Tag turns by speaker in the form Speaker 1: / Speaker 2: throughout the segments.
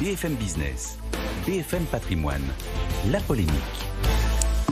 Speaker 1: BFM Business, BFM Patrimoine, la polémique.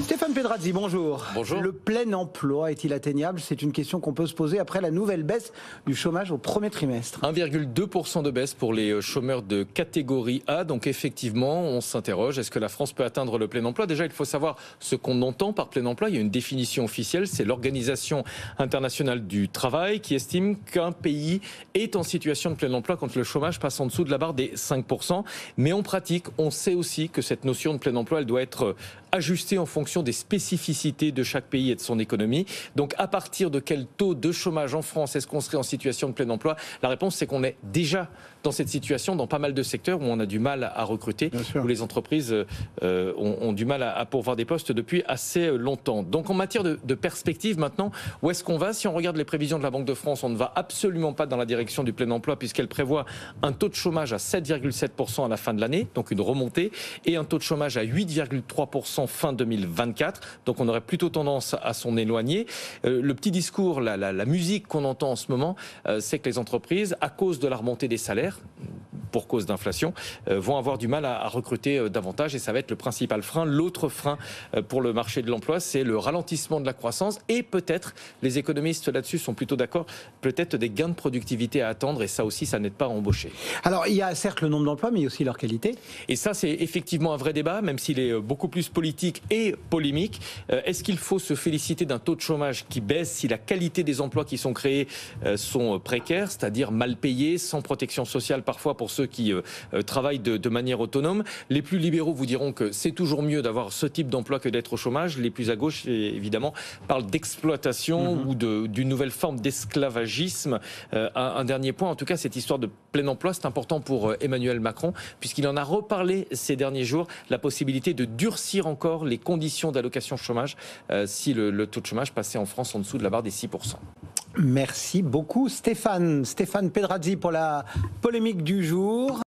Speaker 2: Stéphane Pedrazzi, bonjour.
Speaker 3: Bonjour.
Speaker 2: Le plein emploi est-il atteignable? C'est une question qu'on peut se poser après la nouvelle baisse du chômage au premier trimestre.
Speaker 3: 1,2% de baisse pour les chômeurs de catégorie A. Donc effectivement, on s'interroge, est-ce que la France peut atteindre le plein emploi? Déjà, il faut savoir ce qu'on entend par plein emploi. Il y a une définition officielle, c'est l'Organisation internationale du travail qui estime qu'un pays est en situation de plein emploi quand le chômage passe en dessous de la barre des 5%. Mais en pratique, on sait aussi que cette notion de plein emploi, elle doit être ajustée en fonction des spécificités de chaque pays et de son économie. Donc à partir de quel taux de chômage en France est-ce qu'on serait en situation de plein emploi? La réponse c'est qu'on est déjà dans cette situation dans pas mal de secteurs où on a du mal à recruter, où les entreprises euh, ont, du mal à, pourvoir des postes depuis assez longtemps. Donc en matière de, de perspective maintenant, où est-ce qu'on va? Si on regarde les prévisions de la Banque de France, on ne va absolument pas dans la direction du plein emploi puisqu'elle prévoit un taux de chômage à 7,7% à la fin de l'année, donc une remontée, et un taux de chômage à 8,3% fin 2024. Donc on aurait plutôt tendance à s'en éloigner. Euh, le petit discours, la, la, musique qu'on entend en ce moment, euh, c'est que les entreprises, à cause de la remontée des salaires, pour cause d'inflation, euh, vont avoir du mal à, recruter euh, davantage et ça va être le principal frein. L'autre frein euh, pour le marché de l'emploi, c'est le ralentissement de la croissance et peut-être, les économistes là-dessus sont plutôt d'accord, peut-être des gains de productivité à attendre et ça aussi, ça n'aide pas à embaucher.
Speaker 2: Alors, il y a certes le nombre d'emplois, mais il y a aussi leur qualité.
Speaker 3: Et ça, c'est effectivement un vrai débat, même s'il est beaucoup plus politique et polémique. Est-ce qu'il faut se féliciter d'un taux de chômage qui baisse si la qualité des emplois qui sont créés sont précaires, c'est-à-dire mal payés, sans protection sociale parfois pour ceux qui euh, euh, travaillent de, manière autonome. Les plus libéraux vous diront que c'est toujours mieux d'avoir ce type d'emploi que d'être au chômage. Les plus à gauche, évidemment, parlent d'exploitation mhm. ou d'une nouvelle forme d'esclavagisme. Euh, un, dernier point, en tout cas, cette histoire de plein emploi, c'est important pour Emmanuel Macron, puisqu'il en a reparlé ces derniers jours, la possibilité de durcir encore les conditions d'allocation chômage si le, le taux de chômage passait en France en dessous de la barre des 6%.
Speaker 2: Merci beaucoup Stéphane. Stéphane Pedrazzi pour la polémique du jour.